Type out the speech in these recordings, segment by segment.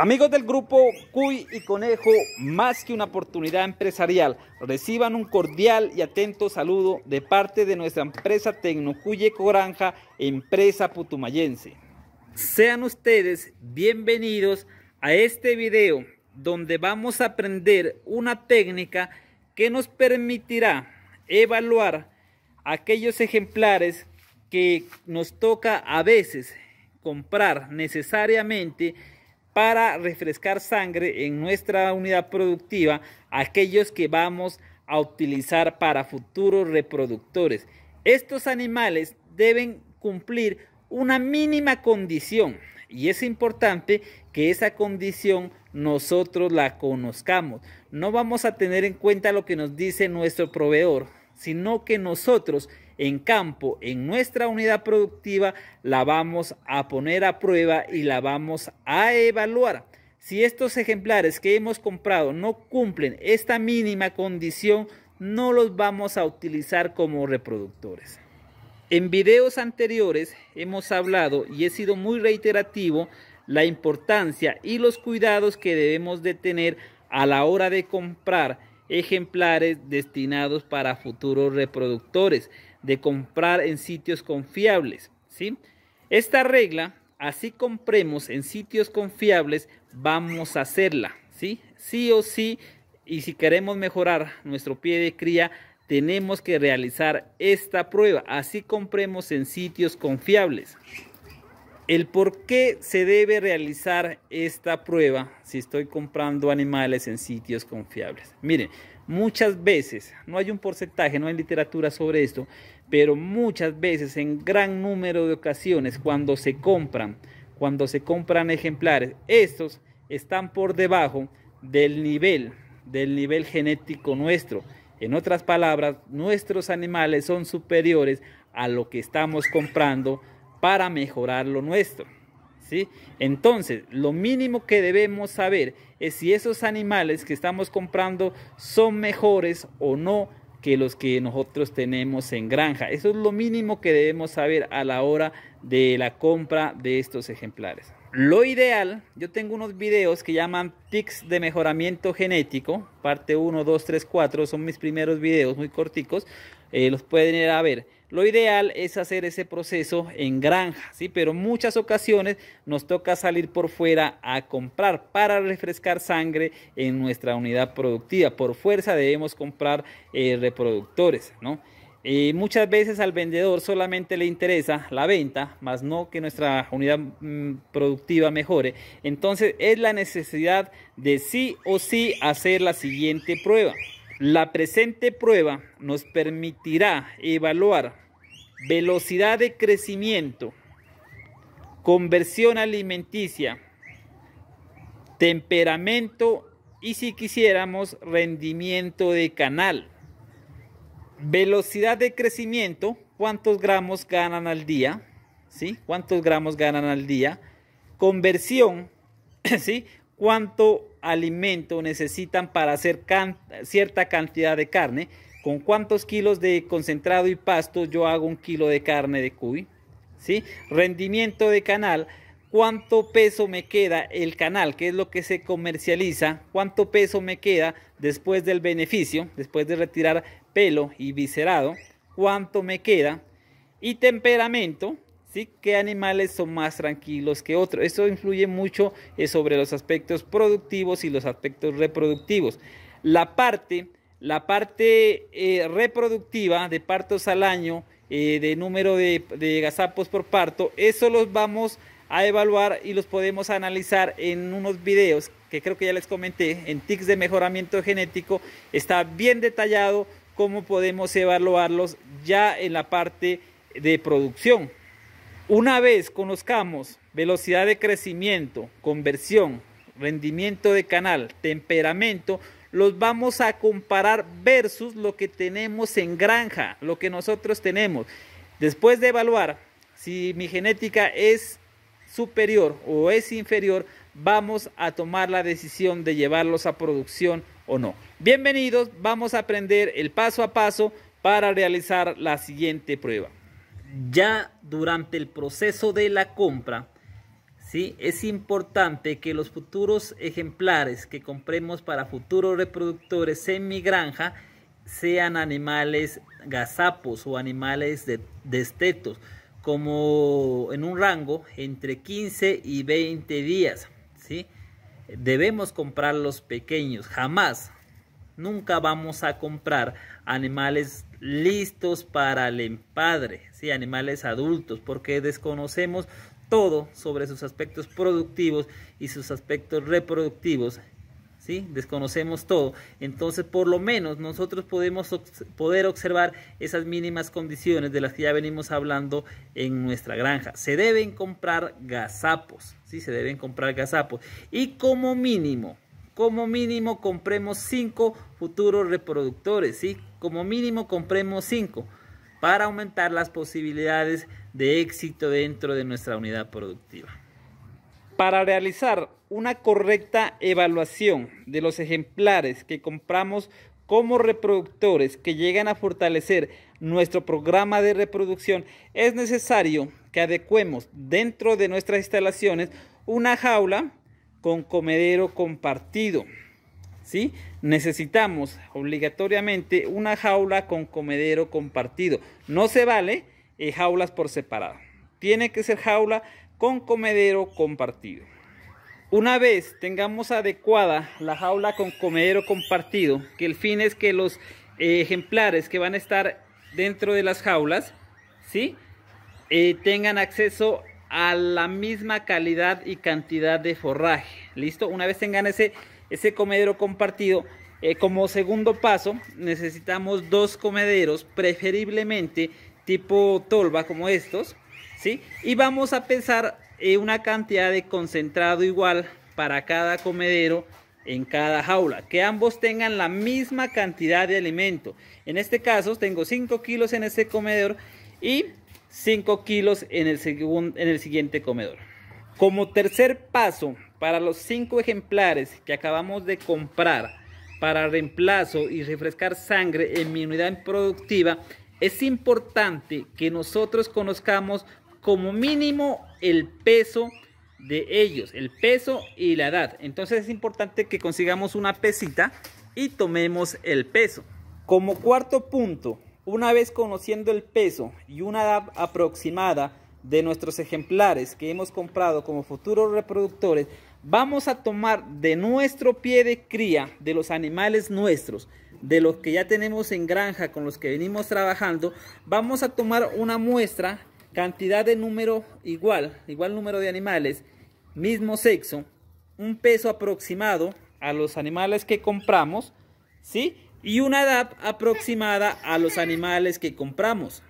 Amigos del grupo Cuy y Conejo, más que una oportunidad empresarial, reciban un cordial y atento saludo de parte de nuestra empresa Tecnocuye Coranja, empresa putumayense. Sean ustedes bienvenidos a este video donde vamos a aprender una técnica que nos permitirá evaluar aquellos ejemplares que nos toca a veces comprar necesariamente para refrescar sangre en nuestra unidad productiva aquellos que vamos a utilizar para futuros reproductores. Estos animales deben cumplir una mínima condición y es importante que esa condición nosotros la conozcamos. No vamos a tener en cuenta lo que nos dice nuestro proveedor, sino que nosotros en campo, en nuestra unidad productiva, la vamos a poner a prueba y la vamos a evaluar. Si estos ejemplares que hemos comprado no cumplen esta mínima condición, no los vamos a utilizar como reproductores. En videos anteriores hemos hablado y he sido muy reiterativo la importancia y los cuidados que debemos de tener a la hora de comprar ejemplares destinados para futuros reproductores de comprar en sitios confiables. ¿sí? Esta regla, así compremos en sitios confiables, vamos a hacerla. ¿sí? sí o sí, y si queremos mejorar nuestro pie de cría, tenemos que realizar esta prueba. Así compremos en sitios confiables. El por qué se debe realizar esta prueba si estoy comprando animales en sitios confiables. Miren, muchas veces, no hay un porcentaje, no hay literatura sobre esto, pero muchas veces en gran número de ocasiones cuando se compran, cuando se compran ejemplares, estos están por debajo del nivel, del nivel genético nuestro. En otras palabras, nuestros animales son superiores a lo que estamos comprando para mejorar lo nuestro. Entonces, lo mínimo que debemos saber es si esos animales que estamos comprando son mejores o no que los que nosotros tenemos en granja. Eso es lo mínimo que debemos saber a la hora de la compra de estos ejemplares. Lo ideal, yo tengo unos videos que llaman tics de mejoramiento genético, parte 1, 2, 3, 4, son mis primeros videos muy corticos, eh, los pueden ir a ver. Lo ideal es hacer ese proceso en granja, ¿sí? pero muchas ocasiones nos toca salir por fuera a comprar para refrescar sangre en nuestra unidad productiva. Por fuerza debemos comprar eh, reproductores. ¿no? Y muchas veces al vendedor solamente le interesa la venta, más no que nuestra unidad mm, productiva mejore. Entonces es la necesidad de sí o sí hacer la siguiente prueba. La presente prueba nos permitirá evaluar velocidad de crecimiento, conversión alimenticia, temperamento y si quisiéramos rendimiento de canal. Velocidad de crecimiento, cuántos gramos ganan al día, ¿sí? ¿Cuántos gramos ganan al día? Conversión, ¿sí? ¿Cuánto alimento necesitan para hacer cierta cantidad de carne? con cuántos kilos de concentrado y pasto yo hago un kilo de carne de cuy, ¿sí? Rendimiento de canal, cuánto peso me queda el canal, que es lo que se comercializa, cuánto peso me queda después del beneficio, después de retirar pelo y viscerado, cuánto me queda y temperamento, ¿sí? ¿Qué animales son más tranquilos que otros? Eso influye mucho eh, sobre los aspectos productivos y los aspectos reproductivos. La parte la parte eh, reproductiva de partos al año, eh, de número de, de gazapos por parto, eso los vamos a evaluar y los podemos analizar en unos videos que creo que ya les comenté, en TICS de mejoramiento genético, está bien detallado cómo podemos evaluarlos ya en la parte de producción. Una vez conozcamos velocidad de crecimiento, conversión, rendimiento de canal, temperamento, los vamos a comparar versus lo que tenemos en granja, lo que nosotros tenemos. Después de evaluar si mi genética es superior o es inferior, vamos a tomar la decisión de llevarlos a producción o no. Bienvenidos, vamos a aprender el paso a paso para realizar la siguiente prueba. Ya durante el proceso de la compra, ¿sí? Es importante que los futuros ejemplares que compremos para futuros reproductores en mi granja sean animales gazapos o animales de, destetos, como en un rango entre 15 y 20 días, ¿sí? Debemos comprar los pequeños, jamás, nunca vamos a comprar animales listos para el empadre, ¿sí? animales adultos, porque desconocemos todo sobre sus aspectos productivos y sus aspectos reproductivos. ¿Sí? Desconocemos todo. Entonces, por lo menos nosotros podemos poder observar esas mínimas condiciones de las que ya venimos hablando en nuestra granja. Se deben comprar gazapos, ¿sí? Se deben comprar gazapos. Y como mínimo, como mínimo compremos cinco futuros reproductores, ¿sí? Como mínimo compremos cinco para aumentar las posibilidades de éxito dentro de nuestra unidad productiva. Para realizar una correcta evaluación de los ejemplares que compramos como reproductores que llegan a fortalecer nuestro programa de reproducción, es necesario que adecuemos dentro de nuestras instalaciones una jaula con comedero compartido. ¿Sí? Necesitamos obligatoriamente una jaula con comedero compartido. No se vale eh, jaulas por separado. Tiene que ser jaula con comedero compartido. Una vez tengamos adecuada la jaula con comedero compartido, que el fin es que los eh, ejemplares que van a estar dentro de las jaulas. Eh, tengan acceso a la misma calidad y cantidad de forraje. ¿Listo? Una vez tengan ese, ese comedero compartido, eh, como segundo paso, necesitamos dos comederos, preferiblemente tipo tolva como estos, ¿sí? Y vamos a pensar eh, una cantidad de concentrado igual para cada comedero en cada jaula, que ambos tengan la misma cantidad de alimento. En este caso tengo 5 kilos en este comedor y 5 kilos en el, en el siguiente comedor. Como tercer paso, para los 5 ejemplares que acabamos de comprar para reemplazo y refrescar sangre en mi unidad productiva, es importante que nosotros conozcamos como mínimo el peso de ellos, el peso y la edad. Entonces es importante que consigamos una pesita y tomemos el peso. Como cuarto punto, una vez conociendo el peso y una edad aproximada de nuestros ejemplares que hemos comprado como futuros reproductores, vamos a tomar de nuestro pie de cría, de los animales nuestros, de los que ya tenemos en granja, con los que venimos trabajando, vamos a tomar una muestra, cantidad de número igual, igual número de animales, mismo sexo, un peso aproximado a los animales que compramos, ¿sí? Y una edad aproximada a los animales que compramos.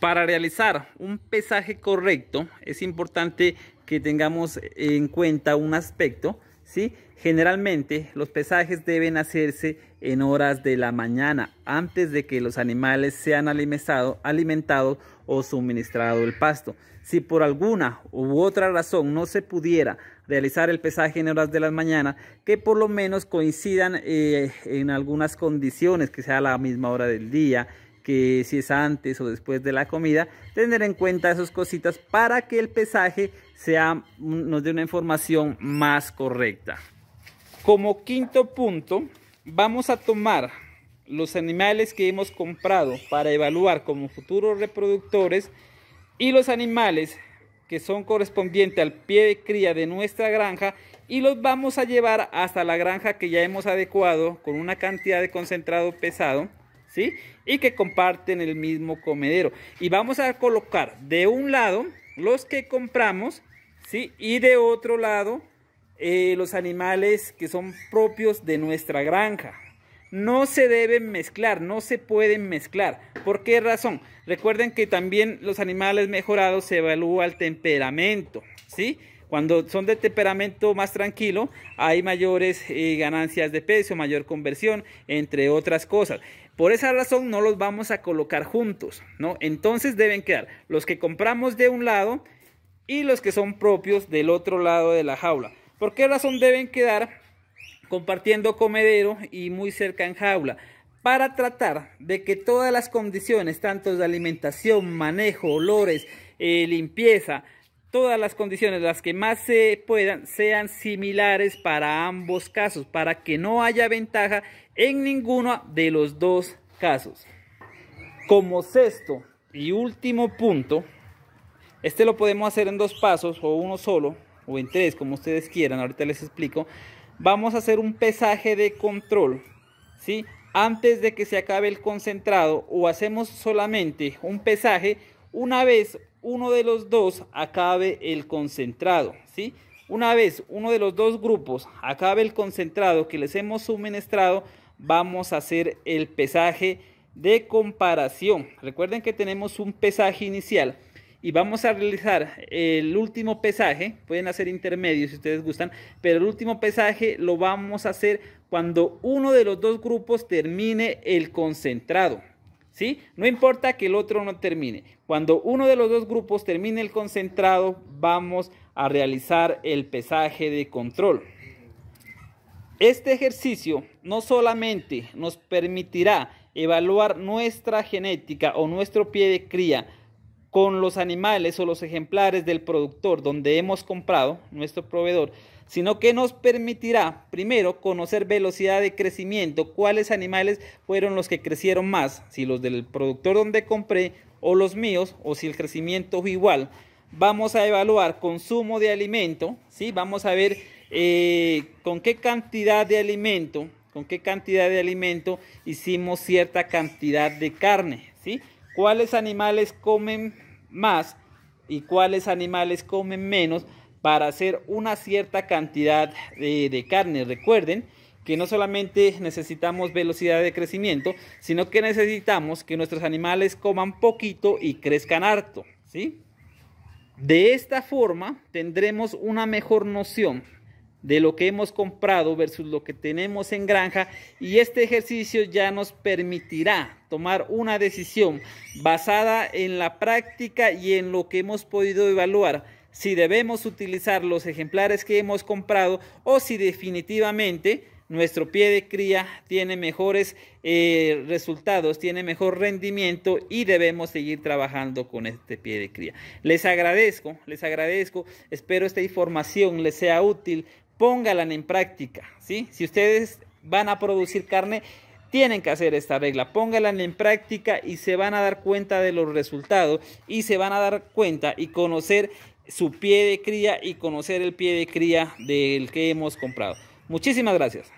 Para realizar un pesaje correcto es importante que tengamos en cuenta un aspecto, ¿sí? Generalmente los pesajes deben hacerse en horas de la mañana antes de que los animales sean alimentados alimentados o suministrado el pasto. Si por alguna u otra razón no se pudiera realizar el pesaje en horas de la mañana, que por lo menos coincidan eh, en algunas condiciones, que sea a la misma hora del día, que si es antes o después de la comida, tener en cuenta esas cositas para que el pesaje sea, nos dé una información más correcta. Como quinto punto, vamos a tomar los animales que hemos comprado para evaluar como futuros reproductores y los animales que son correspondientes al pie de cría de nuestra granja y los vamos a llevar hasta la granja que ya hemos adecuado con una cantidad de concentrado pesado, ¿sí? Y que comparten el mismo comedero. Y vamos a colocar de un lado los que compramos, ¿sí? Y de otro lado eh, los animales que son propios de nuestra granja, no se deben mezclar, no se pueden mezclar. ¿Por qué razón? Recuerden que también los animales mejorados se evalúa el temperamento, ¿sí? Cuando son de temperamento más tranquilo, hay mayores eh, ganancias de peso, mayor conversión, entre otras cosas. Por esa razón no los vamos a colocar juntos, ¿no? Entonces deben quedar los que compramos de un lado y los que son propios del otro lado de la jaula. ¿Por qué razón deben quedar compartiendo comedero y muy cerca en jaula para tratar de que todas las condiciones, tanto de alimentación, manejo, olores, eh, limpieza, todas las condiciones, las que más se puedan, sean similares para ambos casos, para que no haya ventaja en ninguno de los dos casos. Como sexto y último punto, este lo podemos hacer en dos pasos o uno solo o en tres, como ustedes quieran, ahorita les explico. Vamos a hacer un pesaje de control, ¿sí? Antes de que se acabe el concentrado o hacemos solamente un pesaje una vez uno de los dos acabe el concentrado, ¿sí? Una vez uno de los dos grupos acabe el concentrado que les hemos suministrado, vamos a hacer el pesaje de comparación. Recuerden que tenemos un pesaje inicial y vamos a realizar el último pesaje, pueden hacer intermedios si ustedes gustan, pero el último pesaje lo vamos a hacer cuando uno de los dos grupos termine el concentrado. ¿Sí? No importa que el otro no termine. Cuando uno de los dos grupos termine el concentrado, vamos a realizar el pesaje de control. Este ejercicio no solamente nos permitirá evaluar nuestra genética o nuestro pie de cría con los animales o los ejemplares del productor donde hemos comprado, nuestro proveedor, sino que nos permitirá primero conocer velocidad de crecimiento, cuáles animales fueron los que crecieron más, si los del productor donde compré o los míos, o si el crecimiento fue igual. Vamos a evaluar consumo de alimento, ¿sí? vamos a ver eh, con qué cantidad de alimento, con qué cantidad de alimento hicimos cierta cantidad de carne, ¿sí? Cuáles animales comen más y cuáles animales comen menos para hacer una cierta cantidad de, carne. Recuerden que no solamente necesitamos velocidad de crecimiento, sino que necesitamos que nuestros animales coman poquito y crezcan harto, ¿sí? De esta forma tendremos una mejor noción de lo que hemos comprado versus lo que tenemos en granja y este ejercicio ya nos permitirá tomar una decisión basada en la práctica y en lo que hemos podido evaluar si debemos utilizar los ejemplares que hemos comprado o si definitivamente nuestro pie de cría tiene mejores eh, resultados, tiene mejor rendimiento y debemos seguir trabajando con este pie de cría. Les agradezco, les agradezco, espero esta información les sea útil, pónganla en práctica, ¿sí? Si ustedes van a producir carne, tienen que hacer esta regla, pónganla en práctica y se van a dar cuenta de los resultados y se van a dar cuenta y conocer su pie de cría y conocer el pie de cría del que hemos comprado. Muchísimas gracias.